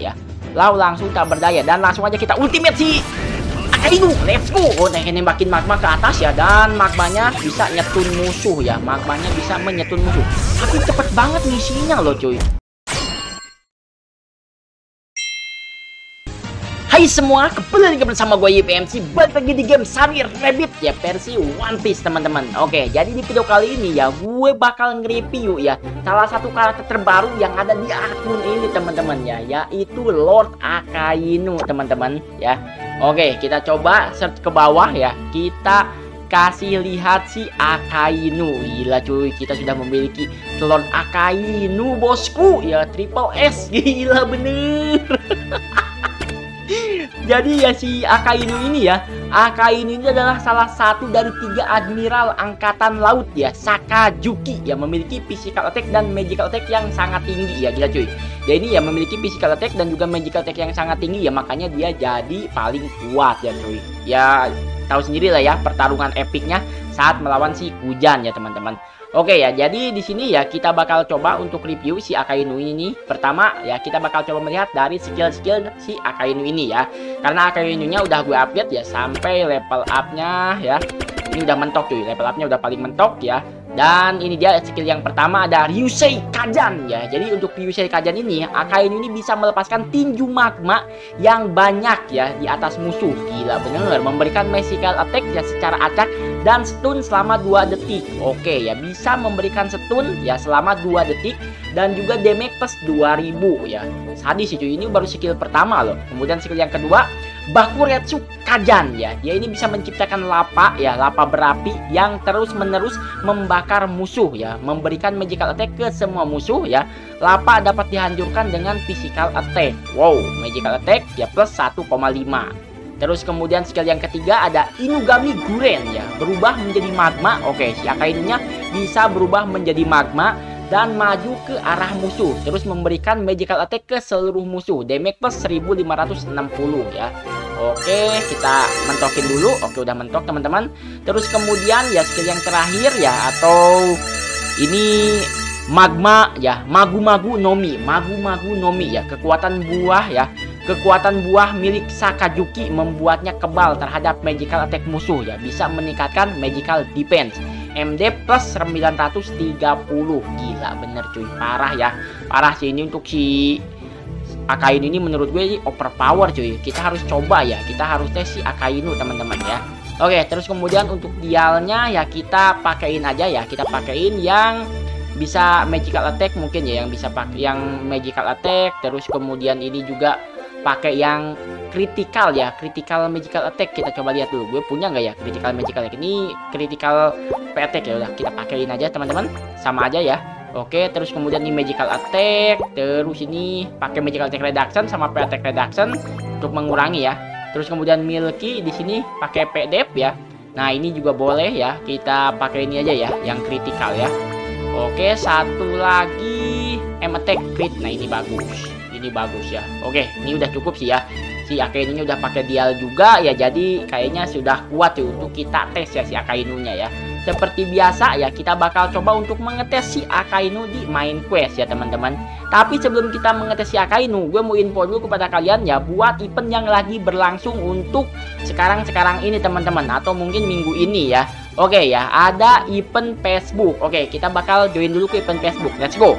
ya. Lau langsung tak berdaya dan langsung aja kita ultimate si Akainu, let's go. Oh, nah nembakin magma ke atas ya dan magmanya bisa nyetun musuh ya. Magmanya bisa menyetun musuh. Tapi cepet banget misinya loh, cuy. Hai semua, kembali lagi bersama gue YPMC Balik lagi di game Sunny Rabbit. Ya versi One Piece teman-teman. Oke, jadi di video kali ini ya gue bakal nge-review ya Salah satu karakter terbaru yang ada di akun ini teman-teman ya Yaitu Lord Akainu teman-teman ya. Oke, kita coba search ke bawah ya. Kita kasih lihat si Akainu. Gila cuy, kita sudah memiliki Lord Akainu bosku. Ya triple S, gila bener Jadi ya si Akainu ini ya Akainu ini adalah salah satu dari tiga admiral angkatan laut ya Sakajuki yang memiliki physical attack dan magical attack yang sangat tinggi ya gila cuy. Dia ini ya memiliki physical attack dan juga magical attack yang sangat tinggi ya Makanya dia jadi paling kuat ya cuy. Ya tahu sendiri lah ya pertarungan epicnya saat melawan si Kujan ya teman-teman Oke ya, jadi di sini ya kita bakal coba untuk review si Akainu ini. Pertama ya kita bakal coba melihat dari skill-skill si Akainu ini ya. Karena Akainunya udah gue update ya sampai level up-nya ya. Ini udah mentok cuy, level up-nya udah paling mentok ya. Dan ini dia skill yang pertama ada Ryusei Kajan ya. Jadi untuk Ryusei Kajan ini Akainu ini bisa melepaskan tinju magma yang banyak ya di atas musuh. Gila bener memberikan magical attack ya secara acak dan stun selama 2 detik. Oke ya bisa memberikan stun ya selama 2 detik dan juga damage plus 2000 ya. Sadis sih cuy ini baru skill pertama loh. Kemudian skill yang kedua Bakuretsu Kajan ya. Dia ini bisa menciptakan lapa ya, lapa berapi yang terus-menerus membakar musuh ya, memberikan magical attack ke semua musuh ya. Lapa dapat dihancurkan dengan physical attack. Wow, magical attack ya plus 1,5. Terus kemudian skill yang ketiga ada Inugami Guren ya, berubah menjadi magma. Oke, si Akainunya bisa berubah menjadi magma dan maju ke arah musuh. Terus memberikan magical attack ke seluruh musuh. Damage plus 1560 ya. Oke kita mentokin dulu. Oke udah mentok teman-teman. Terus kemudian ya skill yang terakhir ya atau ini magma ya magu-magu nomi. Magu-magu nomi ya. Kekuatan buah ya. Kekuatan buah milik Sakajuki membuatnya kebal terhadap magical attack musuh ya. Bisa meningkatkan magical defense MD plus 930 gila bener cuy. Parah ya. Parah sih ini untuk si Akainu ini menurut gue sih overpower cuy. Kita harus coba ya. Kita harus tes si Akainu teman-teman ya. Oke terus kemudian untuk dialnya ya kita pakein aja ya. Kita pakein yang bisa magical attack mungkin ya yang bisa pakai yang magical attack terus kemudian ini juga pakai yang critical ya critical magical attack kita coba lihat dulu gue punya nggak ya critical magical attack ini critical attack ya udah kita pakein aja teman-teman sama aja ya Oke, terus kemudian ini magical attack, terus ini pakai magical attack reduction sama p attack reduction untuk mengurangi ya. Terus kemudian milky di sini pakai pdep ya. Nah, ini juga boleh ya. Kita pakai ini aja ya, yang critical ya. Oke, satu lagi M attack crit. Nah, ini bagus. Ini bagus ya. Oke, ini udah cukup sih ya. Si Akainunya udah pakai dial juga ya. Jadi kayaknya sudah kuat ya untuk kita tes ya si Akainunya ya. Seperti biasa ya, kita bakal coba untuk mengetes si Akainu di main quest ya teman-teman. Tapi sebelum kita mengetes si Akainu, gue mau info dulu kepada kalian ya buat event yang lagi berlangsung untuk sekarang-sekarang ini teman-teman atau mungkin minggu ini ya. Oke ya, ada event Facebook. Oke, kita bakal join dulu ke event Facebook. Let's go.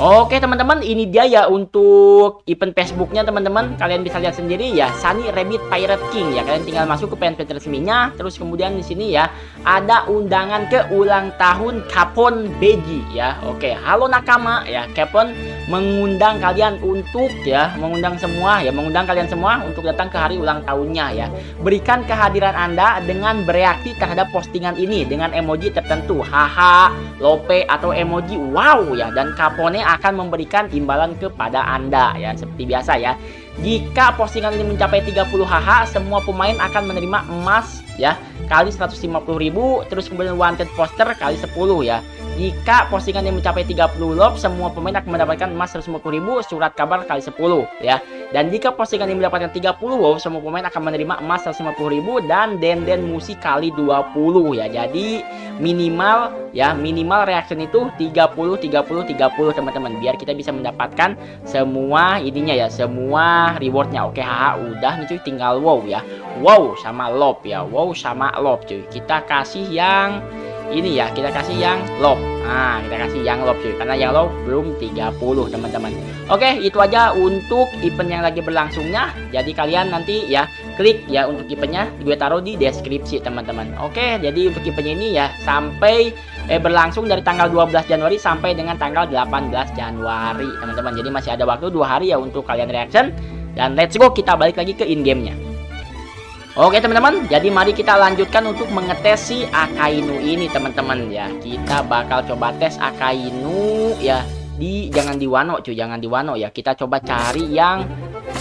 Oke teman-teman, ini dia ya untuk event Facebooknya teman-teman. Kalian bisa lihat sendiri ya, Sunny Rabbit Pirate King ya. Kalian tinggal masuk ke fanpage resminya. Terus kemudian di sini ya ada undangan ke ulang tahun Capon Beji ya. Oke, halo nakama ya. Capon mengundang kalian untuk ya, mengundang semua ya, mengundang kalian semua untuk datang ke hari ulang tahunnya ya. Berikan kehadiran Anda dengan bereaksi terhadap postingan ini dengan emoji tertentu, haha, lope atau emoji wow ya dan Capone akan memberikan imbalan kepada Anda ya seperti biasa ya. Jika postingan ini mencapai 30 HH, semua pemain akan menerima emas ya kali 150.000 terus kemudian wanted poster kali 10 ya. Jika postingan yang mencapai 30 love semua pemain akan mendapatkan emas 150.000 surat kabar kali 10 ya. Dan jika postingan yang mendapatkan 30 wow semua pemain akan menerima emas 150.000 dan denden musik kali 20 ya. Jadi minimal ya minimal reaction itu 30 30 30 teman-teman. Biar kita bisa mendapatkan semua ininya ya semua rewardnya. Oke haha udah nih cuy. Tinggal wow ya. Wow sama love ya. Wow sama love cuy. Kita kasih yang ini ya kita kasih yang low. Nah kita kasih yang low cuy. Karena yang low belum 30 teman-teman. Oke itu aja untuk event yang lagi berlangsungnya. Jadi kalian nanti ya klik ya untuk eventnya. Gue taruh di deskripsi teman-teman. Oke jadi untuk eventnya ini ya sampai eh, berlangsung dari tanggal 12 Januari sampai dengan tanggal 18 Januari teman-teman. Jadi masih ada waktu dua hari ya untuk kalian reaction. Dan let's go kita balik lagi ke in gamenya Oke teman-teman, jadi mari kita lanjutkan untuk mengetes si Akainu ini teman-teman ya. Kita bakal coba tes Akainu ya di jangan di Wano cuy, jangan di Wano ya. Kita coba cari yang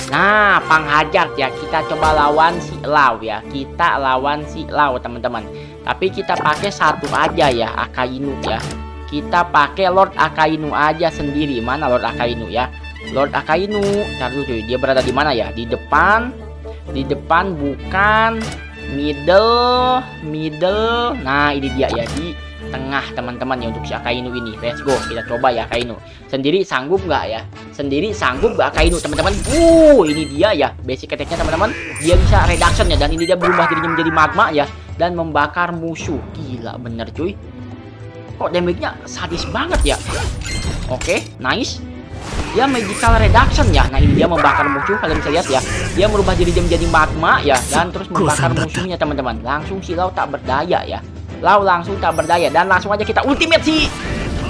nah penghajar ya. Kita coba lawan si Lau ya. Kita lawan si Lau teman-teman. Tapi kita pakai satu aja ya Akainu ya. Kita pakai Lord Akainu aja sendiri. Mana Lord Akainu ya? Lord Akainu, cari cuy. Dia berada di mana ya? Di depan di depan bukan. Middle middle. Nah ini dia ya di tengah teman-teman ya untuk si Akainu ini. Let's go kita coba ya Akainu. Sendiri sanggup nggak ya? Sendiri sanggup nggak Akainu? Teman-teman uh ini dia ya. Basic attacknya teman-teman dia bisa reduction ya dan ini dia berubah dirinya menjadi magma ya. Dan membakar musuh. Gila bener cuy. Kok damage-nya sadis banget ya? Oke okay, nice dia magical reduction ya. Nah ini dia membakar musuh kalian bisa lihat ya. Dia merubah diri dia menjadi magma ya dan terus membakar musuhnya teman-teman. Langsung si Lau tak berdaya ya. Lau langsung tak berdaya dan langsung aja kita ultimate si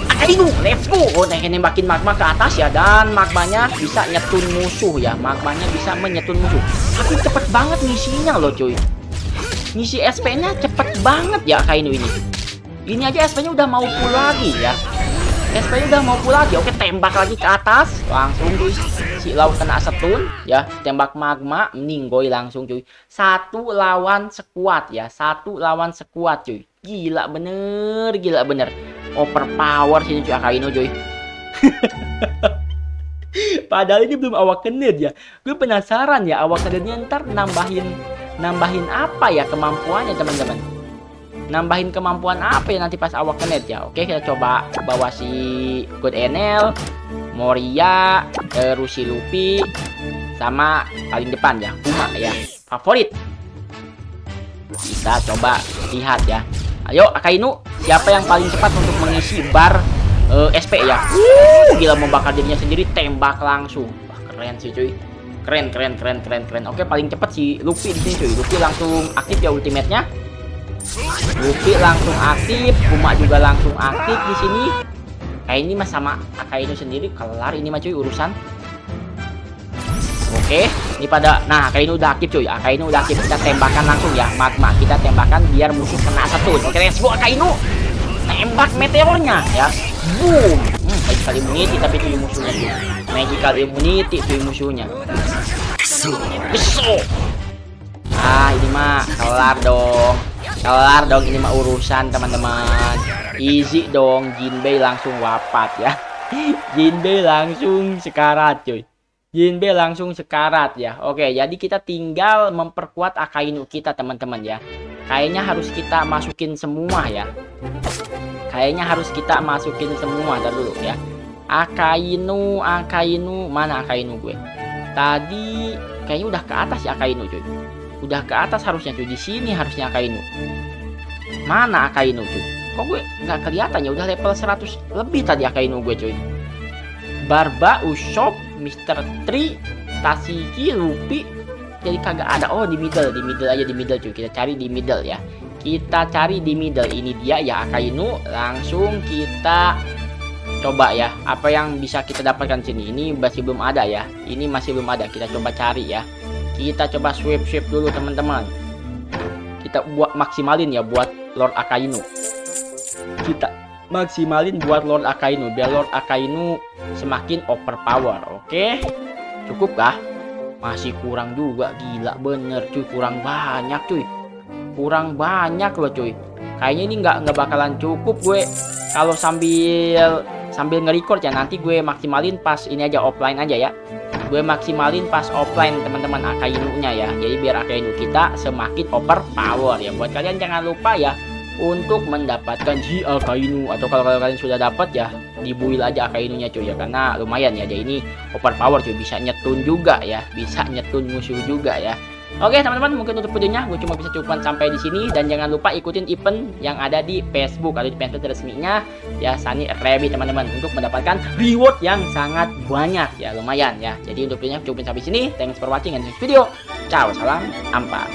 Akainu let's go. Oh nah nembakin magma ke atas ya dan magmanya bisa nyetun musuh ya. Magmanya bisa menyetun musuh. Tapi cepet banget misinya loh cuy. Misi SP nya cepet banget ya Akainu ini. Ini aja SP nya udah mau full lagi ya SP udah mau pulang lagi oke tembak lagi ke atas. Langsung cuy. Si laut kena setun ya. Tembak magma meninggoy langsung cuy. Satu lawan sekuat ya. Satu lawan sekuat cuy. Gila bener gila bener. Overpower sini cuy Akainu cuy. Padahal ini belum awak kenir ya. Gue penasaran ya awak kenirnya ntar nambahin nambahin apa ya kemampuannya teman-teman nambahin kemampuan apa ya nanti pas awak kenet ya? Oke kita coba bawa si Good Enel Moria terus si Luffy sama paling depan ya. Kuma ya favorit. Kita coba lihat ya. Ayo Akainu siapa yang paling cepat untuk mengisi bar uh, eh, SP ya? Uh, gila membakar dirinya sendiri tembak langsung. Wah keren sih cuy. Keren keren keren keren keren. Oke paling cepat si Luffy di sini cuy. Luffy langsung aktif ya ultimate-nya Luffy langsung aktif, Kuma juga langsung aktif di sini. Kayak ini mas sama Akainu sendiri kelar ini mah cuy urusan. Oke, ini pada nah Akainu udah aktif cuy. Akainu udah aktif kita tembakan langsung ya. Magma kita tembakan biar musuh kena satu. Oke, let's go Akainu. Tembak meteornya ya. Boom. Hmm, magical immunity tapi tuh musuhnya. Magical immunity tuh musuhnya. Besok. Ah, ini mah kelar dong. Kelar dong ini mah urusan teman-teman. Easy dong Jinbei langsung wafat ya. Jinbei langsung sekarat cuy. Jinbei langsung sekarat ya. Oke jadi kita tinggal memperkuat Akainu kita teman-teman ya. Kayaknya harus kita masukin semua ya. Kayaknya harus kita masukin semua Ntar dulu ya. Akainu Akainu. Mana Akainu gue? Tadi kayaknya udah ke atas ya Akainu cuy Udah ke atas harusnya cuy. Di sini harusnya Akainu. Mana Akainu cuy? Kok gue nggak kelihatan ya? Udah level 100 lebih tadi Akainu gue cuy. Barba, Usopp, Mr. Tree, Tasiki, Luffy. Jadi kagak ada. Oh di middle, di middle aja di middle cuy. Kita cari di middle ya. Kita cari di middle. Ini dia ya Akainu. Langsung kita coba ya apa yang bisa kita dapatkan sini ini masih belum ada ya ini masih belum ada kita coba cari ya kita coba sweep sweep dulu teman-teman. Kita buat maksimalin ya buat Lord Akainu. Kita maksimalin buat Lord Akainu biar Lord Akainu semakin overpower oke? Cukup kah? Masih kurang juga gila bener cuy. Kurang banyak cuy. Kurang banyak loh cuy. Kayaknya ini nggak nggak bakalan cukup gue. Kalau sambil sambil nge-record ya nanti gue maksimalin pas ini aja offline aja ya gue maksimalin pas offline teman-teman Akainunya ya. Jadi biar Akainu kita semakin overpower ya. Buat kalian jangan lupa ya untuk mendapatkan si Akainu atau kalau, kalau kalian sudah dapat ya dibuil aja Akainunya cuy ya. Karena lumayan ya dia ini overpower cuy. Bisa nyetun juga ya bisa nyetun musuh juga ya Oke teman-teman mungkin untuk videonya gue cuma bisa cukup sampai di sini dan jangan lupa ikutin event yang ada di Facebook atau di fanpage resminya ya Sani Rebi teman-teman untuk mendapatkan reward yang sangat banyak ya lumayan ya. Jadi untuk videonya cukup sampai sini. Thanks for watching and next video. Ciao salam ampas.